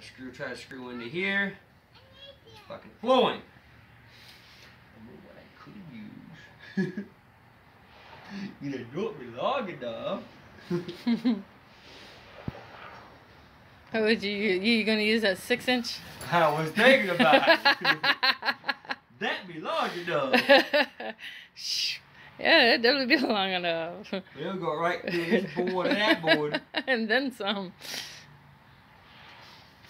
A screw, try to screw into here. It's fucking flowing. I know what I could use. you done dropped me long enough. How would you you gonna use that six inch? I was thinking about it. that be large enough. yeah, it definitely be long enough. We'll go right through this board and that board. and then some.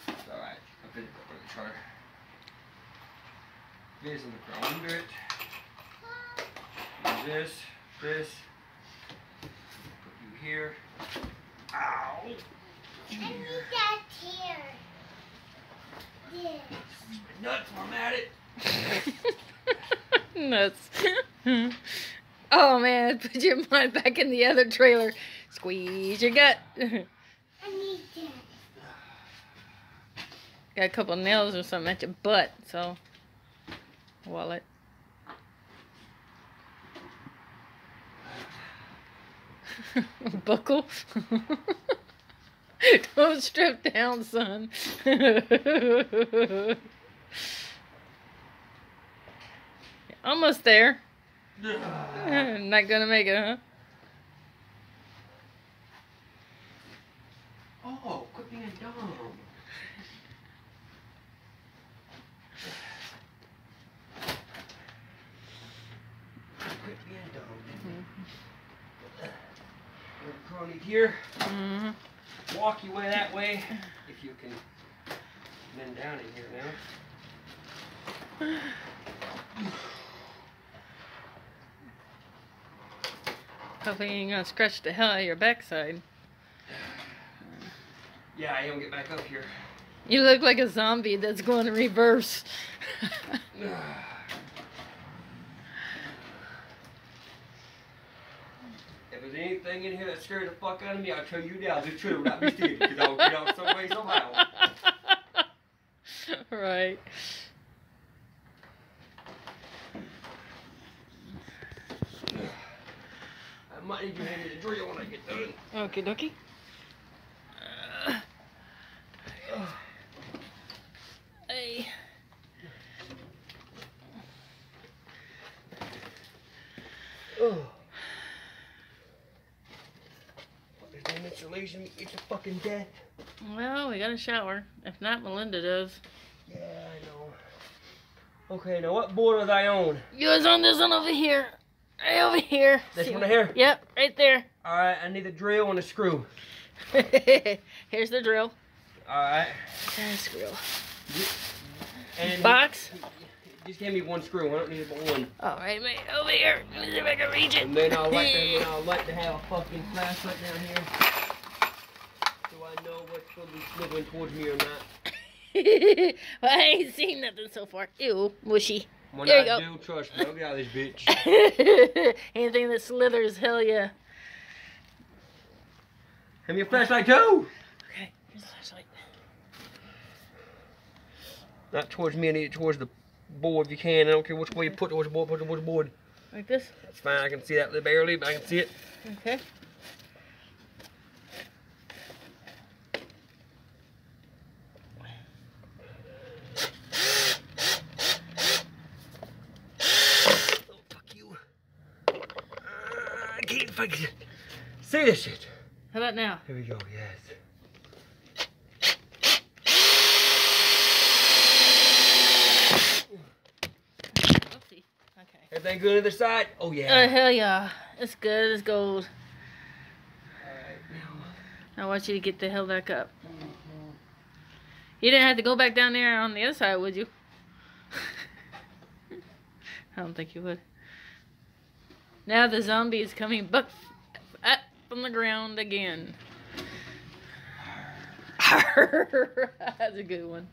It's alright. I'll pick it up with the charter. This in the ground under it. Use this, this. Put you here. Ow! I need that here. This. Nuts, I'm at it. Nuts. oh man, put your mind back in the other trailer. Squeeze your gut. I need that. Got a couple nails or something at your butt, so wallet. Buckle. Don't strip down, son. Almost there. Not gonna make it, huh? Oh, quit being dumb. Quit being dumb. Here. hmm Walk your way that way. If you can bend down in here now. Hopefully you ain't gonna scratch the hell out of your backside. Yeah, I don't get back up here. You look like a zombie that's going in reverse. If there's anything in here that scares the fuck out of me, I'll tell you now the truth, not be scared, because I'll get out some way somehow. right. I might need you to hand me the drill when I get done. Okay, dokie. Hey. Oh. This damn insulation it's a fucking death. Well, we got a shower. If not, Melinda does. Yeah, I know. Okay, now what board was I on? You was on this one over here. Right over here. This See one here? Yep, right there. Alright, I need a drill and a screw. Here's the drill. Alright. And screw. And Box. just give me one screw. I don't need but one. All right, mate. Over here. Let me see if I can reach it. And then I'll like to, I'll like to have a fucking flashlight down here. So I know what's gonna be sniveling towards me or not. well, I ain't seen nothing so far. Ew, mushy. When There I you go. do, trust me, I'll get out of this bitch. Anything that slithers, hell yeah. Give me a flashlight too! Okay, here's the flashlight. Not towards me, I need it towards the board if you can. I don't care which way you put it, which board, put it towards the board. Like this. That's fine, I can see that barely, but I can see it. Okay. Oh, fuck you. Uh, I can't fucking see this shit. How about now? Here we go, yes. Okay. Everything good on the other side? Oh, yeah. Oh, hell yeah. It's good. It's gold. Alright, I want you to get the hell back up. You didn't have to go back down there on the other side, would you? I don't think you would. Now the zombie is coming up from the ground again. That's a good one.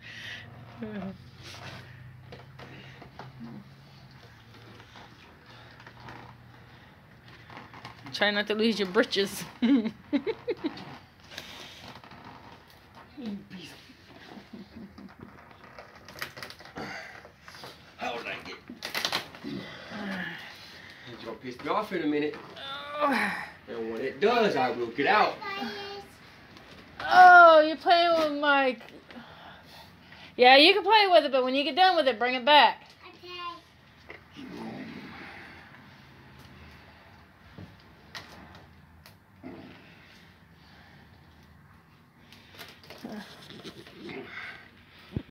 Try not to lose your britches. How did I get? It's me off in a minute. And when it does, I will get out. Oh, you're playing with my Yeah, you can play with it, but when you get done with it, bring it back.